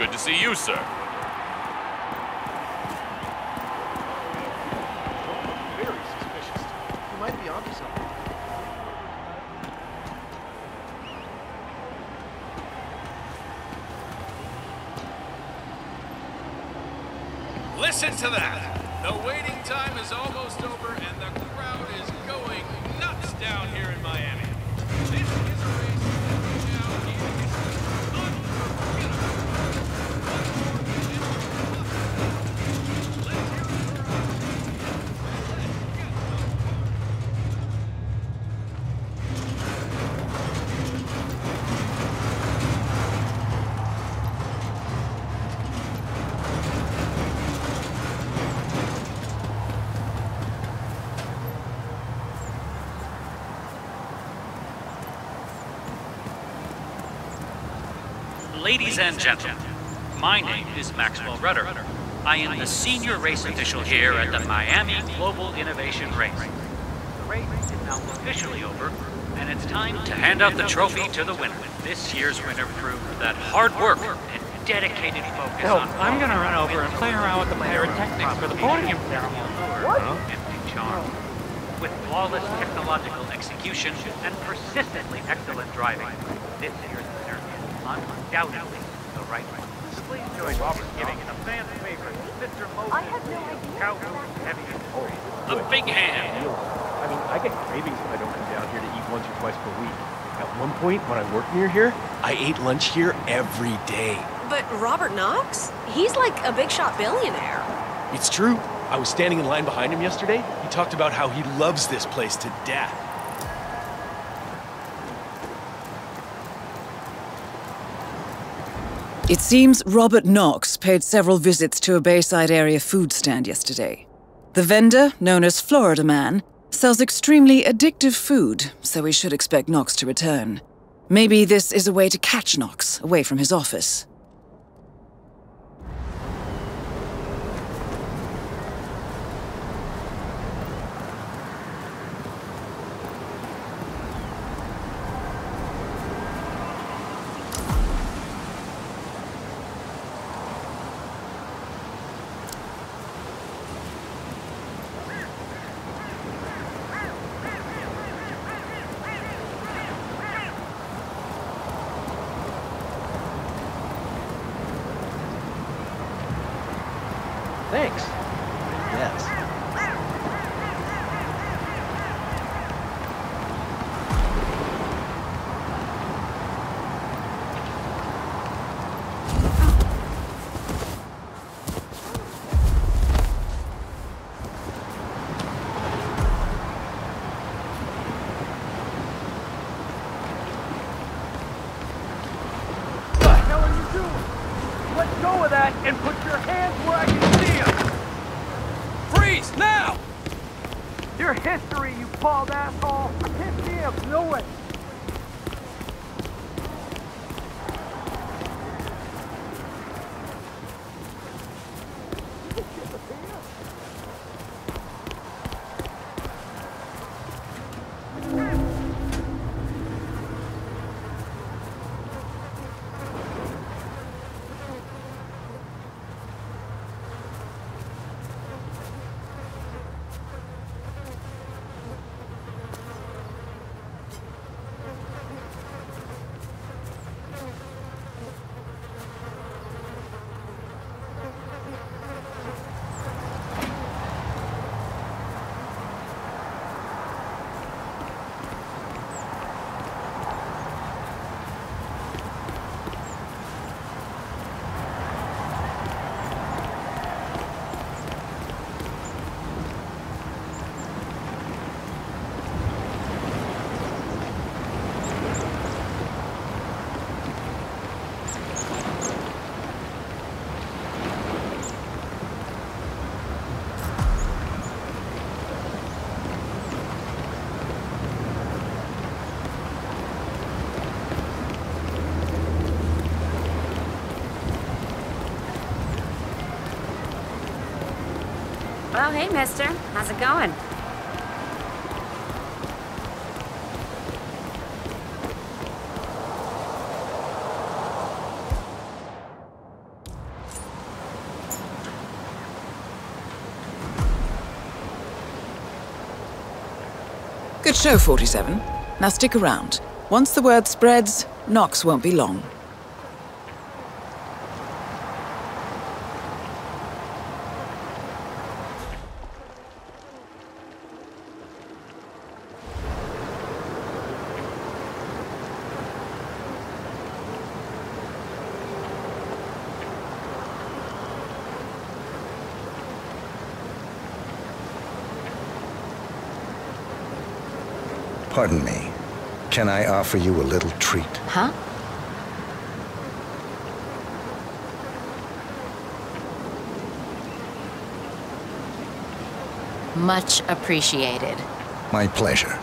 Good to see you, sir. Ladies and gentlemen, my name is Maxwell Rudder. I am the senior race official here at the Miami Global Innovation Race. The race is now officially over, and it's time to hand out the trophy to the winner. This year's winner proved that hard work and dedicated focus No, on I'm gonna run over and play around with the pyrotechnics for the podium ceremony. What? Empty charm. With flawless technological execution and persistently excellent driving, this year's undoubtedly the right one. Please join me in giving a fan favorite, Mr. Moses Cowboy Heavy Industries. A big hand. I mean, I get cravings when I don't come down here to eat once or twice per week. At one point, when I worked near here, I ate lunch here every day. But Robert Knox? He's like a big shot billionaire. It's true. I was standing in line behind him yesterday. He talked about how he loves this place to death. It seems Robert Knox paid several visits to a Bayside area food stand yesterday. The vendor, known as Florida Man, sells extremely addictive food, so we should expect Knox to return. Maybe this is a way to catch Knox away from his office. Thanks. Yes. What the hell are you doing? Let go of that and put your hands where I can see them! Freeze! Now! Your bald asshole! I can't see him! No way! Well, hey, mister. How's it going? Good show, 47. Now stick around. Once the word spreads, Knox won't be long. Pardon me. Can I offer you a little treat? Huh? Much appreciated. My pleasure.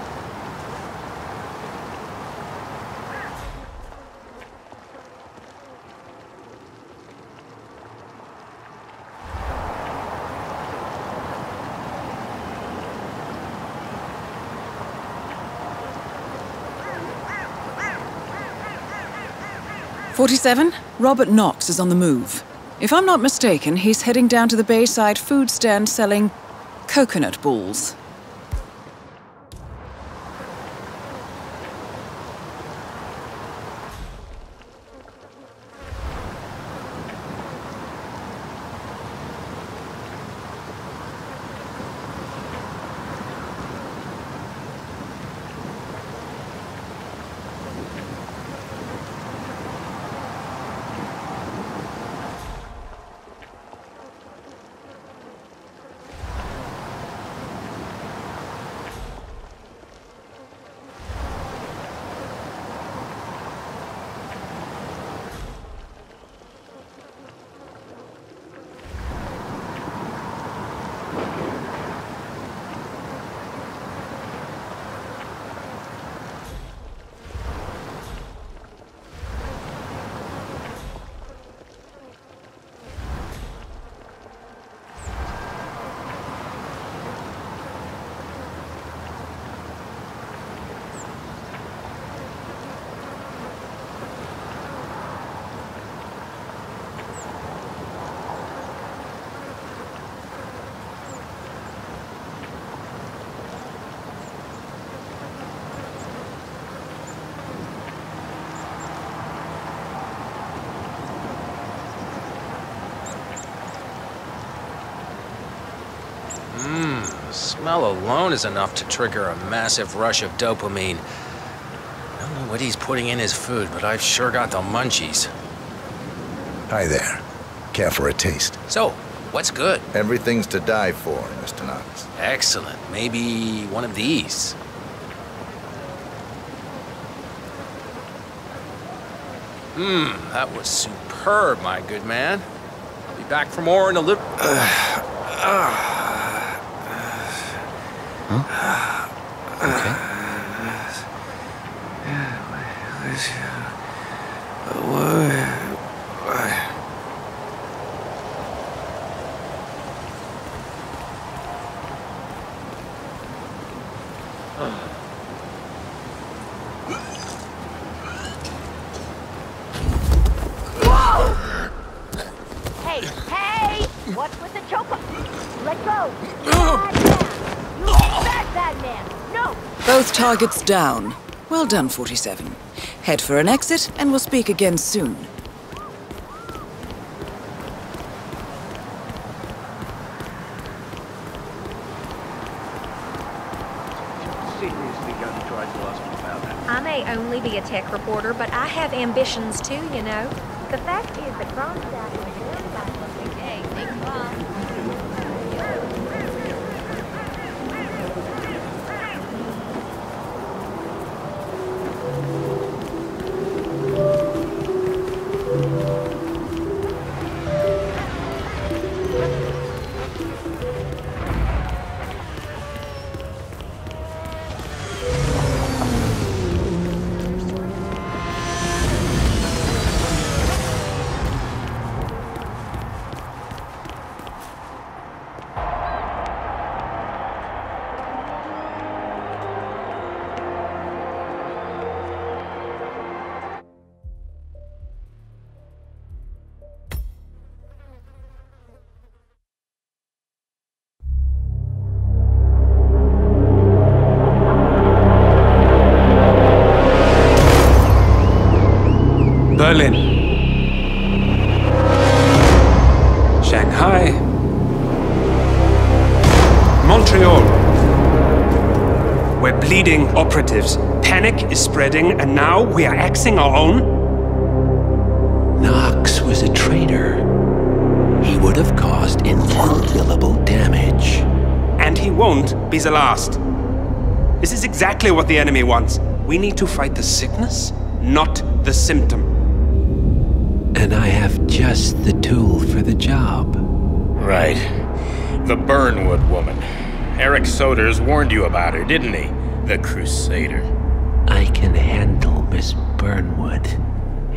Forty-seven. Robert Knox is on the move. If I'm not mistaken, he's heading down to the Bayside food stand selling coconut balls. The smell alone is enough to trigger a massive rush of dopamine. I don't know what he's putting in his food, but I've sure got the munchies. Hi there. Care for a taste? So, what's good? Everything's to die for, Mr. Knox. Excellent. Maybe one of these. Mmm, that was superb, my good man. I'll be back for more in a little. Ah. Hey, hey! What's with the choker? Let go! Bad man! You bad, bad man! No! Both targets down. Well done, 47. Head for an exit, and we'll speak again soon. Seriously gonna try to ask me about that. I may only be a tech reporter, but I have ambitions too, you know. The fact is that Kronstadt Berlin. Shanghai. Montreal. We're bleeding operatives. Panic is spreading, and now we are axing our own? Knox was a traitor. He would have caused incalculable damage. And he won't be the last. This is exactly what the enemy wants. We need to fight the sickness, not the symptom. And I have just the tool for the job. Right. The Burnwood woman. Erich Soders warned you about her, didn't he? The Crusader. I can handle Miss Burnwood.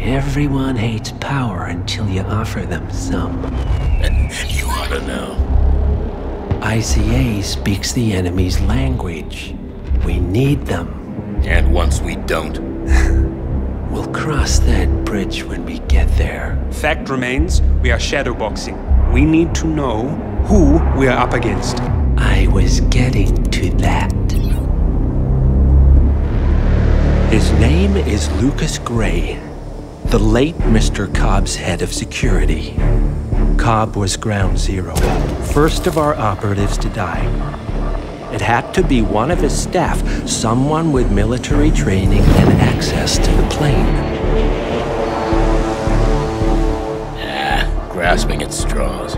Everyone hates power until you offer them some. you ought to know. ICA speaks the enemy's language. We need them. And once we don't? we'll cross that bridge when we get there. Fact remains, we are shadowboxing. We need to know who we are up against. I was getting to that. His name is Lucas Gray, the late Mr. Cobb's head of security. Cobb was ground zero, first of our operatives to die. It had to be one of his staff, someone with military training and access to the plane. Grasping at straws.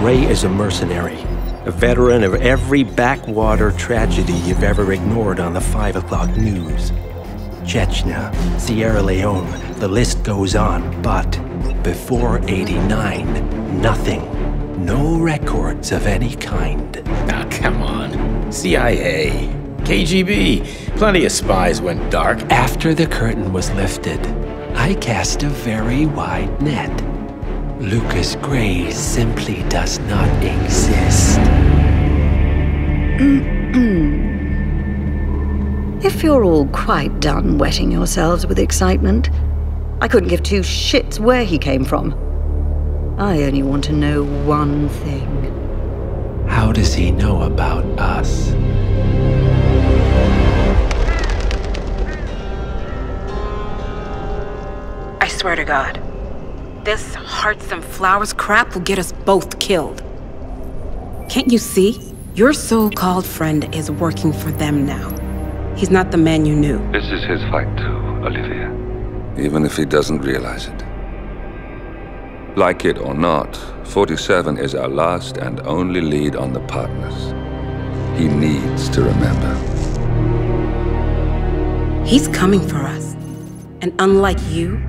Gray is a mercenary, a veteran of every backwater tragedy you've ever ignored on the 5 o'clock news. Chechnya, Sierra Leone, the list goes on, but before 89, nothing. No records of any kind. Ah, come on. CIA, KGB, plenty of spies went dark. After the curtain was lifted, I cast a very wide net. Lucas Gray simply does not exist. If you're all quite done wetting yourselves with excitement, I couldn't give two shits where he came from. I only want to know one thing. How does he know about us? I swear to God, this hearts and flowers crap will get us both killed. Can't you see? Your so-called friend is working for them now. He's not the man you knew. This is his fight too, Olivia. Even if he doesn't realize it. Like it or not, 47 is our last and only lead on the partners. He needs to remember. He's coming for us. And unlike you,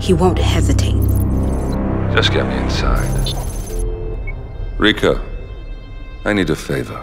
he won't hesitate. Just get me inside. Rika, I need a favor.